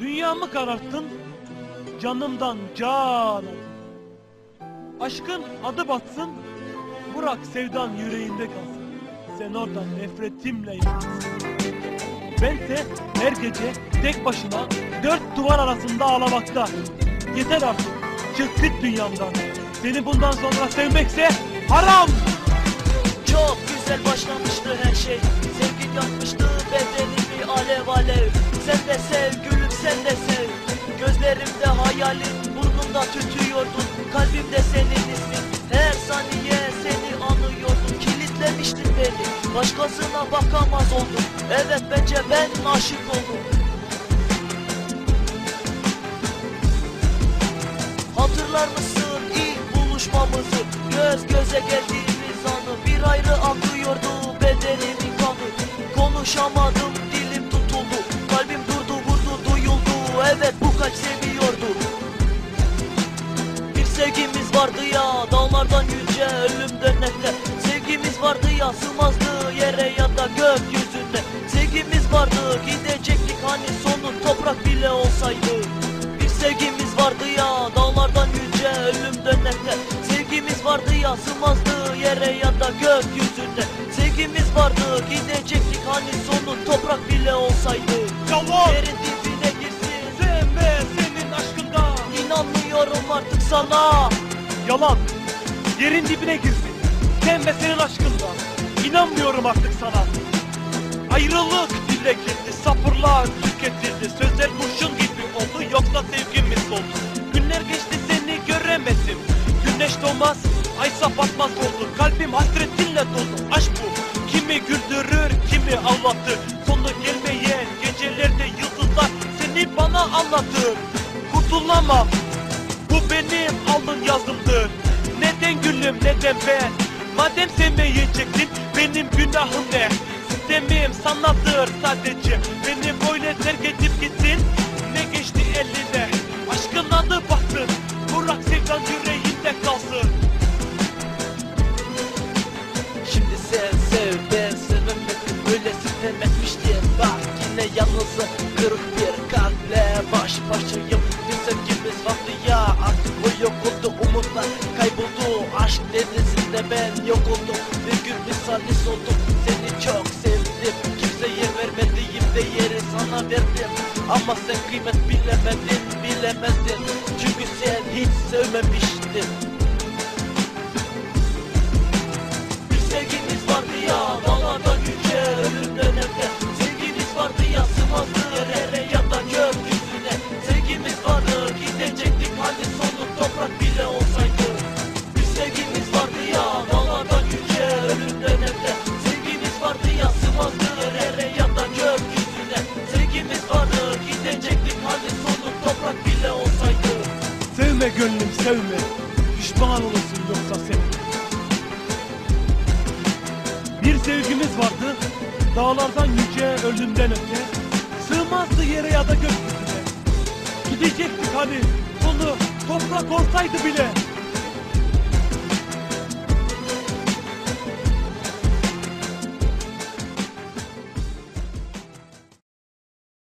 Dünyamı kararttın, canımdan can. Aşkın adı batsın, bırak sevdan yüreğinde kalsın. Sen oradan nefretimle yanarsın. Bense her gece tek başına dört duvar arasında ağlamakta. Yeter artık, çık git dünyamdan. Seni bundan sonra sevmekse haram! Çok güzel başlamıştı her şey Sevgi yakmıştı burnumda tütüyordun Kalbimde senin ismin. Her saniye seni anıyordum Kilitlemiştin beni. Başkasına bakamaz oldum Evet bence ben aşık oldum. Hatırlar mısın ilk buluşmamızı? Göz göze geldiğimiz anı. Bir ayrı akıyordu bedenimin kanı. Konuşamadım vardı ya sığmazdı yere ya da gökyüzünde Sevgimiz vardı gidecektik hani sonu toprak bile olsaydı Bir sevgimiz vardı ya dağlardan yüce ölümden nefret Sevgimiz vardı ya sığmazdı yere ya da gökyüzünde Sevgimiz vardı gidecektik hani sonu toprak bile olsaydı Yalan! Yerin dibine girsin Sevme senin aşkında! İnanmıyorum artık sana Yalan! Yerin dibine girsin. Sevme senin aşkında. İnanmıyorum artık sana. Ayrılık dile girdi, sapırlar tüketildi. Sözler kurşun gibi oldu, yoksa sevgimiz oldu. Günler geçti seni göremedim. Güneş doğmaz, ay sapatmaz oldu. Kalbim hasretinle dolu. Aşk bu. Kimi güldürür, kimi ağlatır. Sonu gelmeyen gecelerde yıldızlar seni bana anlatır. Kurtulamam. Bu benim alnın yazımdır Neden gülüm neden ben Madem sevmeyecektin benim günahım ne? Sistemim sanadır sadece. Beni böyle terk edip gittin Ne geçti eline? Aşkın adı baktın Bırak sevdan yüreğinde kalsın. Şimdi sev sev ben sevemedim öyle sitem etmiştim Bak yine yalnızım kırık bir kalple baş başayım. Bir sevgimiz vardı ya artık o yok oldu umutlar kayboldu. Aşk denizinde ben yok oldum Bir gün misali oldum. Seni çok sevdim. Kimseye vermediğim değeri sana verdim. Ama sen kıymet bilemedin bilemezdin Çünkü sen hiç sevmemiştin Sevme gönlüm sevme. Pişman olursun yoksa sen Bir sevgimiz vardı Dağlardan yüce ölümden öte Sığmazdı yere ya da gökyüzüne. Gidecektik hani Sonu toprak olsaydı bile